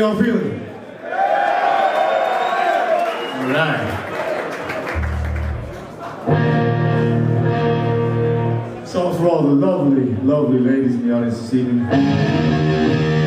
y'all feeling? All right. Song for all the lovely, lovely ladies in the audience this evening.